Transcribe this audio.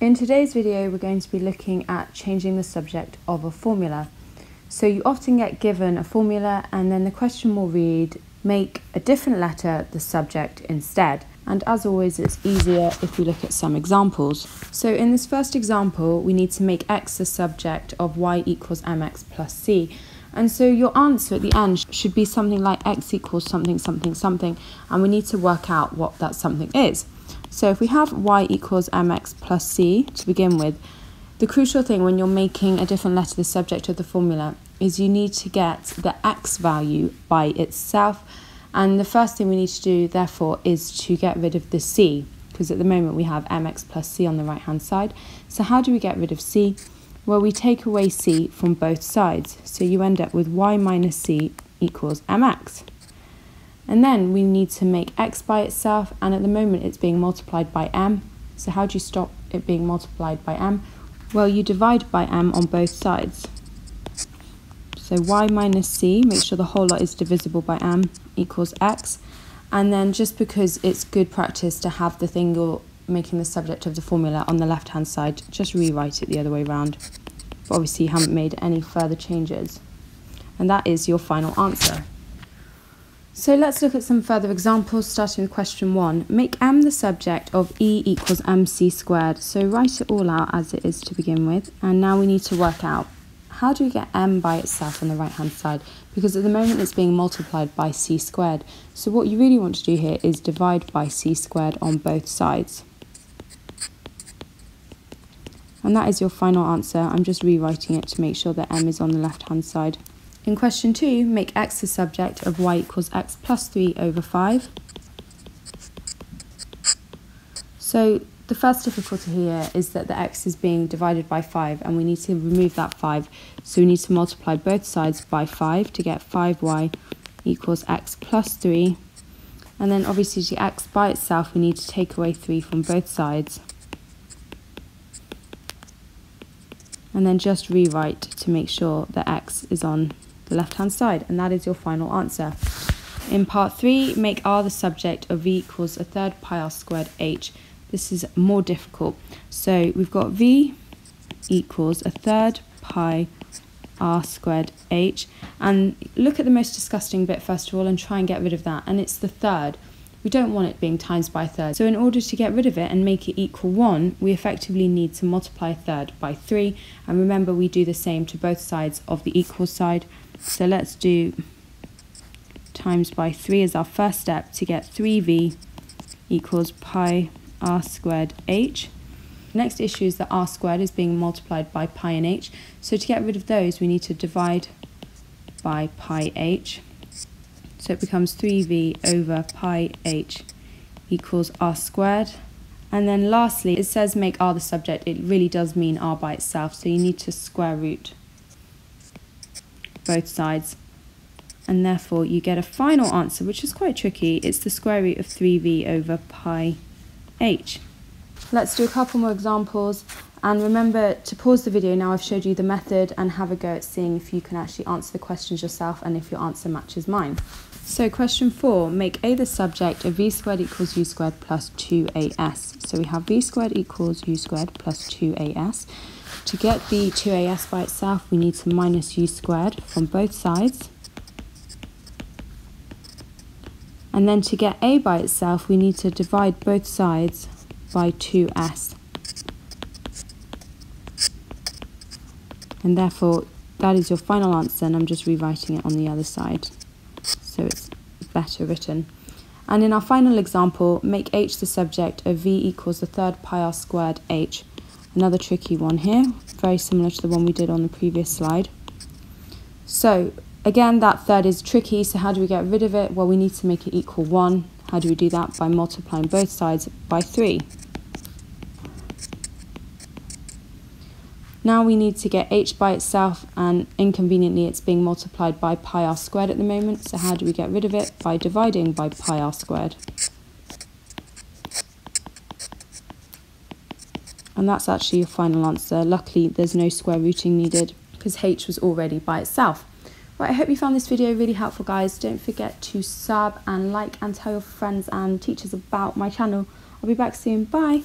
In today's video, we're going to be looking at changing the subject of a formula. So you often get given a formula and then the question will read, make a different letter the subject instead. And as always, it's easier if we look at some examples. So in this first example, we need to make x the subject of y equals mx plus c. And so your answer at the end should be something like x equals something, something, something, and we need to work out what that something is. So if we have y equals mx plus c to begin with, the crucial thing when you're making a different letter the subject of the formula is you need to get the x value by itself. And the first thing we need to do, therefore, is to get rid of the c, because at the moment we have mx plus c on the right-hand side. So how do we get rid of c? Well, we take away c from both sides. So you end up with y minus c equals mx. And then we need to make x by itself, and at the moment it's being multiplied by m. So how do you stop it being multiplied by m? Well, you divide by m on both sides. So y minus c, make sure the whole lot is divisible by m, equals x. And then just because it's good practice to have the thing you're making the subject of the formula on the left-hand side, just rewrite it the other way around. But obviously you haven't made any further changes. And that is your final answer. So let's look at some further examples, starting with question one. Make m the subject of e equals mc squared. So write it all out as it is to begin with. And now we need to work out how do we get m by itself on the right hand side? Because at the moment it's being multiplied by c squared. So what you really want to do here is divide by c squared on both sides. And that is your final answer. I'm just rewriting it to make sure that m is on the left hand side. In question 2, make x the subject of y equals x plus 3 over 5. So the first difficulty here is that the x is being divided by 5 and we need to remove that 5. So we need to multiply both sides by 5 to get 5y equals x plus 3. And then obviously to x by itself we need to take away 3 from both sides. And then just rewrite to make sure that x is on the left hand side, and that is your final answer. In part 3, make r the subject of v equals a third pi r squared h. This is more difficult. So we've got v equals a third pi r squared h. And look at the most disgusting bit first of all and try and get rid of that. And it's the third. We don't want it being times by third. So in order to get rid of it and make it equal 1, we effectively need to multiply third by 3. And remember, we do the same to both sides of the equal side. So let's do times by 3 as our first step to get 3v equals pi r squared h. Next issue is that r squared is being multiplied by pi and h. So to get rid of those, we need to divide by pi h. So it becomes 3v over pi h equals r squared. And then lastly, it says make r the subject. It really does mean r by itself. So you need to square root both sides and therefore you get a final answer which is quite tricky. It's the square root of 3v over pi h. Let's do a couple more examples and remember to pause the video now I've showed you the method and have a go at seeing if you can actually answer the questions yourself and if your answer matches mine. So question 4, make a the subject of v squared equals u squared plus 2as. So we have v squared equals u squared plus 2as. To get the 2as by itself, we need to minus u squared from both sides. And then to get a by itself, we need to divide both sides by 2s. And therefore, that is your final answer, and I'm just rewriting it on the other side so it's better written. And in our final example, make h the subject of v equals the third pi r squared h. Another tricky one here, very similar to the one we did on the previous slide. So again, that third is tricky, so how do we get rid of it? Well, we need to make it equal 1. How do we do that? By multiplying both sides by 3. Now we need to get h by itself, and inconveniently it's being multiplied by pi r squared at the moment, so how do we get rid of it? By dividing by pi r squared. And that's actually your final answer. Luckily, there's no square rooting needed because h was already by itself. Right, I hope you found this video really helpful, guys. Don't forget to sub and like and tell your friends and teachers about my channel. I'll be back soon. Bye.